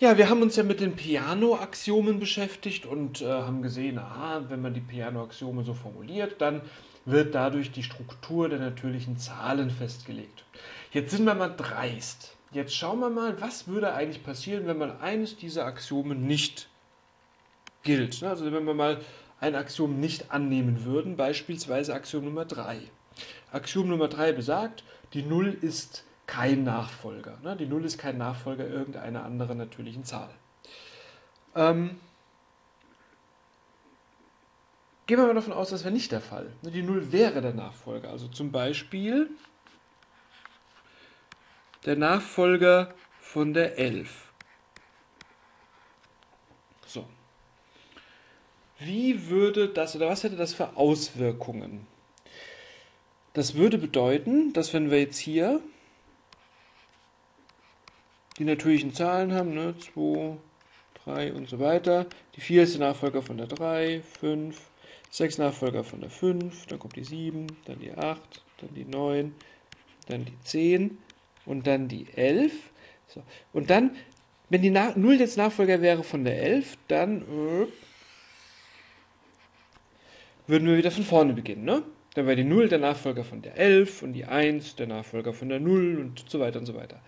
Ja, wir haben uns ja mit den Piano-Axiomen beschäftigt und äh, haben gesehen, aha, wenn man die Piano-Axiome so formuliert, dann wird dadurch die Struktur der natürlichen Zahlen festgelegt. Jetzt sind wir mal dreist. Jetzt schauen wir mal, was würde eigentlich passieren, wenn man eines dieser Axiome nicht gilt. Also wenn wir mal ein Axiom nicht annehmen würden, beispielsweise Axiom Nummer 3. Axiom Nummer 3 besagt, die Null ist kein Nachfolger. Ne? Die Null ist kein Nachfolger irgendeiner anderen natürlichen Zahl. Ähm, gehen wir mal davon aus, das wäre nicht der Fall. Ne? Die Null wäre der Nachfolger. Also zum Beispiel der Nachfolger von der 11. So. Wie würde das oder was hätte das für Auswirkungen? Das würde bedeuten, dass wenn wir jetzt hier die natürlichen Zahlen haben, ne, 2, 3 und so weiter. Die 4 ist der Nachfolger von der 3, 5, 6 Nachfolger von der 5, dann kommt die 7, dann die 8, dann die 9, dann die 10 und dann die 11. So. Und dann, wenn die Na 0 jetzt Nachfolger wäre von der 11, dann äh, würden wir wieder von vorne beginnen. Ne? Dann wäre die 0 der Nachfolger von der 11 und die 1 der Nachfolger von der 0 und so weiter und so weiter.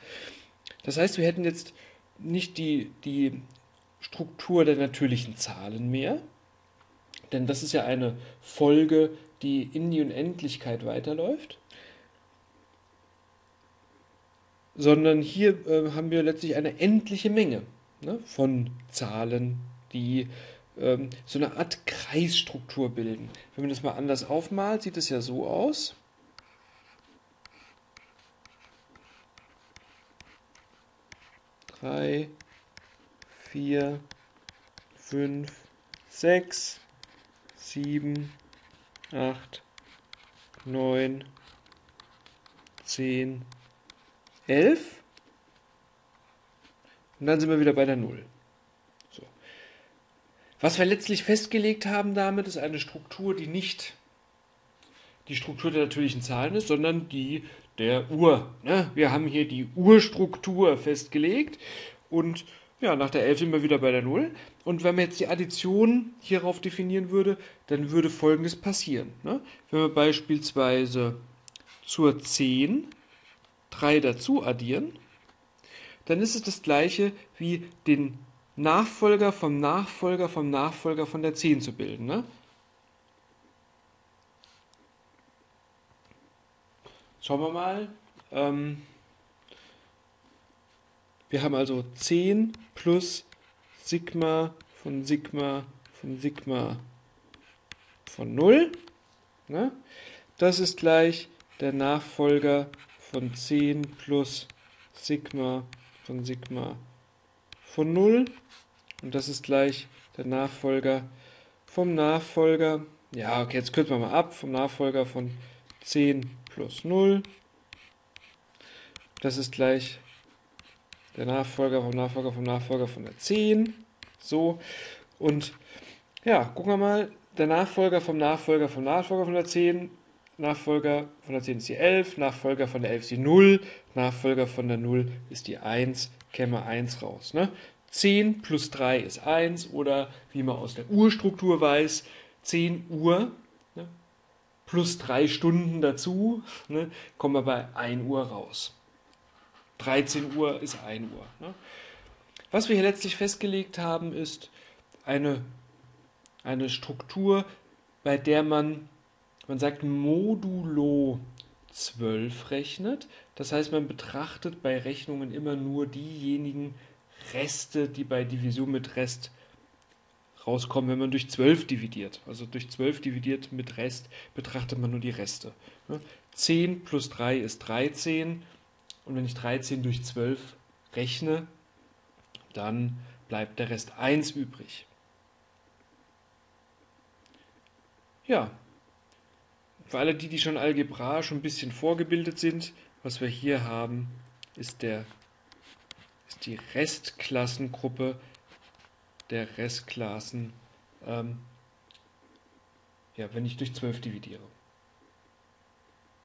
Das heißt, wir hätten jetzt nicht die, die Struktur der natürlichen Zahlen mehr, denn das ist ja eine Folge, die in die Unendlichkeit weiterläuft, sondern hier äh, haben wir letztlich eine endliche Menge ne, von Zahlen, die ähm, so eine Art Kreisstruktur bilden. Wenn man das mal anders aufmalt, sieht es ja so aus. 3, 4, 5, 6, 7, 8, 9, 10, 11. Und dann sind wir wieder bei der 0. So. Was wir letztlich festgelegt haben damit, ist eine Struktur, die nicht die Struktur der natürlichen Zahlen ist, sondern die der Uhr. Ne? Wir haben hier die Urstruktur festgelegt und ja, nach der 11 sind wir wieder bei der 0. Und wenn man jetzt die Addition hierauf definieren würde, dann würde folgendes passieren. Ne? Wenn wir beispielsweise zur 10 3 dazu addieren, dann ist es das gleiche wie den Nachfolger vom Nachfolger vom Nachfolger von der 10 zu bilden. Ne? Schauen wir mal. Ähm, wir haben also 10 plus Sigma von Sigma von Sigma von 0. Ne? Das ist gleich der Nachfolger von 10 plus Sigma von Sigma von 0. Und das ist gleich der Nachfolger vom Nachfolger. Ja, okay, jetzt kürzen wir mal ab. Vom Nachfolger von 10 plus 0. Das ist gleich der Nachfolger vom Nachfolger vom Nachfolger von der 10. So. Und ja, gucken wir mal. Der Nachfolger vom Nachfolger vom Nachfolger von der 10. Nachfolger von der 10 ist die 11. Nachfolger von der 11 ist die 0. Nachfolger von der 0 ist die 1. Kämen wir 1 raus. Ne? 10 plus 3 ist 1 oder wie man aus der Urstruktur weiß, 10 Uhr plus drei Stunden dazu, ne, kommen wir bei 1 Uhr raus. 13 Uhr ist 1 Uhr. Ne. Was wir hier letztlich festgelegt haben, ist eine, eine Struktur, bei der man, man sagt modulo 12 rechnet. Das heißt, man betrachtet bei Rechnungen immer nur diejenigen Reste, die bei Division mit Rest rauskommen, wenn man durch 12 dividiert. Also durch 12 dividiert mit Rest betrachtet man nur die Reste. 10 plus 3 ist 13 und wenn ich 13 durch 12 rechne, dann bleibt der Rest 1 übrig. Ja, für alle die, die schon algebraisch ein bisschen vorgebildet sind, was wir hier haben, ist, der, ist die Restklassengruppe der Restklassen, ähm, ja, wenn ich durch 12 dividiere.